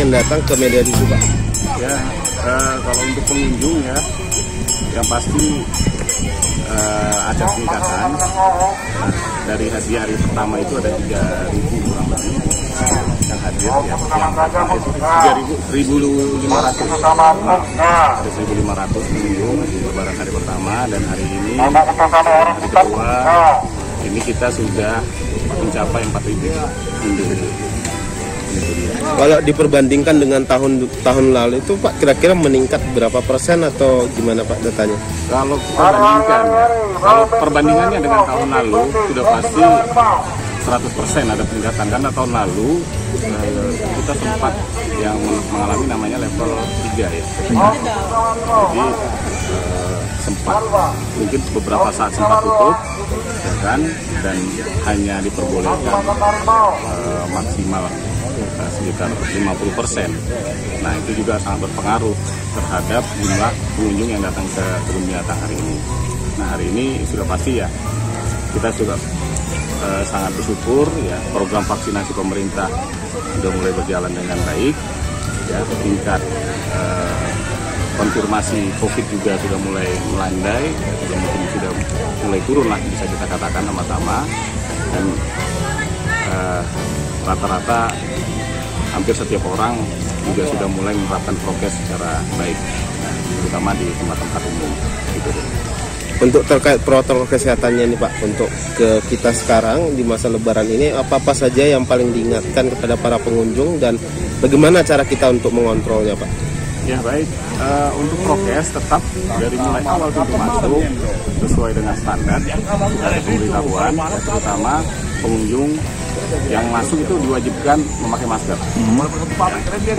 Yang datang ke media itu pak ya eh, kalau untuk pengunjung ya yang pasti eh, ada peningkatan dari hari hari pertama itu ada 3.000 kurang lebih yang hadir ya. Yang pertama itu 3.000 1.500 ada 1.500 pengunjung di lebaran hari pertama dan hari ini hari kedua ini kita sudah mencapai 4.000 pengunjung kalau diperbandingkan dengan tahun tahun lalu itu pak kira-kira meningkat berapa persen atau gimana pak datanya? Kalau kita bandingkan, ya, kalau perbandingannya dengan tahun lalu sudah pasti 100% ada peningkatan. Karena tahun lalu eh, kita sempat yang mengalami namanya level 3 ya. Jadi eh, sempat mungkin beberapa saat sempat tutup ya kan? Dan hanya diperbolehkan eh, maksimal sekitar 50%. Nah, itu juga sangat berpengaruh terhadap jumlah pengunjung yang datang ke kebun binatang hari ini. Nah, hari ini sudah pasti ya kita sudah eh, sangat bersyukur ya program vaksinasi pemerintah sudah mulai berjalan dengan baik ya tingkat eh, konfirmasi COVID juga sudah mulai melandai sudah mungkin sudah mulai turun lah bisa kita katakan sama-sama dan eh, rata-rata hampir setiap orang juga sudah mulai menerapkan prokes secara baik terutama di tempat-tempat umum. Gitu untuk terkait protokol kesehatannya ini pak untuk ke kita sekarang di masa lebaran ini apa apa saja yang paling diingatkan kepada para pengunjung dan bagaimana cara kita untuk mengontrolnya pak? Ya baik, Eh, untuk prokes tetap dari mulai awal pintu masuk sesuai dengan standar pemberitahuan, terutama pengunjung yang masuk itu diwajibkan memakai masker.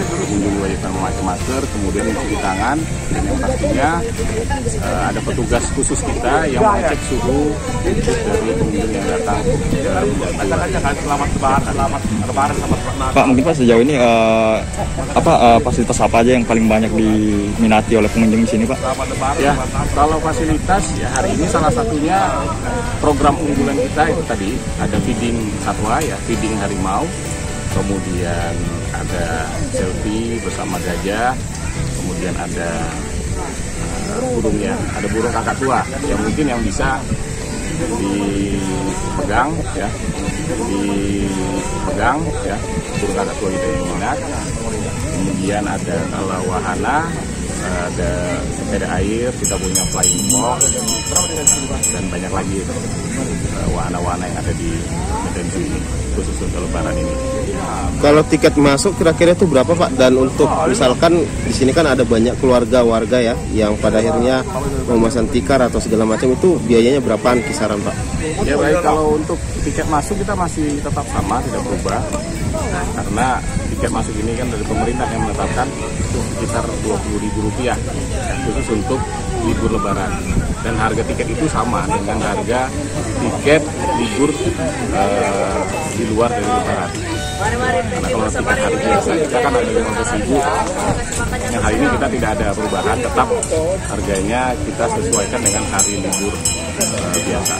Pengunjung diwajibkan memakai masker, kemudian mencuci tangan, dan yang pastinya eh, ada petugas khusus kita yang mengecek suhu dari. Pak mungkin Pak sejauh ini eh, apa eh, fasilitas apa aja yang paling banyak diminati oleh pengunjung di sini Pak? Ya, kalau fasilitas ya hari ini salah satunya program unggulan kita itu tadi ada feeding satwa ya, feeding harimau, kemudian ada selfie bersama gajah, kemudian ada eh, burung ya, ada burung kakak tua yang mungkin yang bisa dipegang ya, dipegang ya, yang minat. Kemudian ada kalau wahana ada sepeda air, kita punya flying fox, dan banyak lagi eh, wahana-wahana yang ada di Medan Zoo ini, khusus untuk lebaran ini. kalau tiket masuk kira-kira itu berapa pak dan untuk misalkan di sini kan ada banyak keluarga warga ya yang pada akhirnya memesan tikar atau segala macam itu biayanya berapaan kisaran pak Ya baik, kalau untuk tiket masuk kita masih tetap sama, tidak berubah. Karena tiket masuk ini kan dari pemerintah yang menetapkan itu sekitar Rp20.000 ya, khusus untuk libur lebaran. Dan harga tiket itu sama dengan harga tiket libur eh, di luar dari lebaran. Karena kalau tiket hari biasa kita kan ada 15 ribu, yang hari ini kita tidak ada perubahan, tetap harganya kita sesuaikan dengan hari libur eh, biasa.